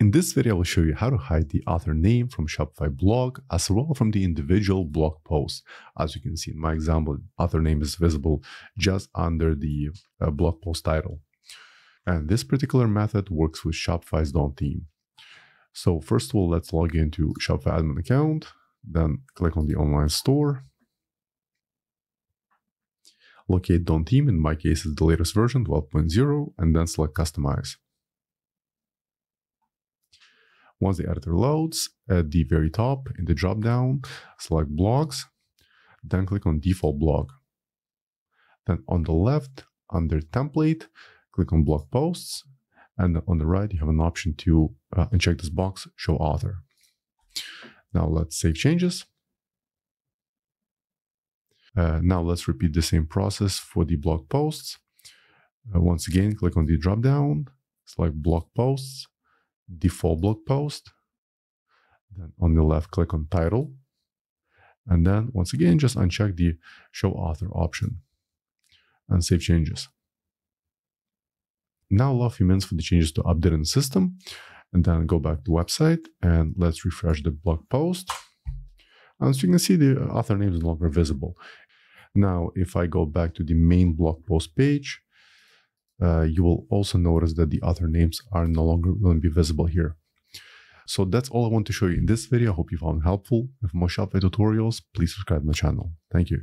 In this video, I will show you how to hide the author name from Shopify blog as well from the individual blog post. As you can see in my example, author name is visible just under the uh, blog post title. And this particular method works with Shopify's Dawn theme. So first of all, let's log into Shopify admin account, then click on the online store. Locate Dawn theme, in my case it's the latest version 12.0, and then select customize. Once the editor loads, at the very top in the dropdown, select blogs, then click on default blog. Then on the left, under template, click on blog posts, and on the right, you have an option to uh, uncheck this box, show author. Now let's save changes. Uh, now let's repeat the same process for the blog posts. Uh, once again, click on the dropdown, select blog posts, default blog post. Then on the left, click on title. And then once again, just uncheck the show author option and save changes. Now allow a few minutes for the changes to update in the system and then go back to website and let's refresh the blog post. And As you can see, the author name is no longer visible. Now, if I go back to the main blog post page, uh, you will also notice that the author names are no longer going to be visible here. So that's all I want to show you in this video. I hope you found it helpful. For more Shopify tutorials, please subscribe to my channel. Thank you.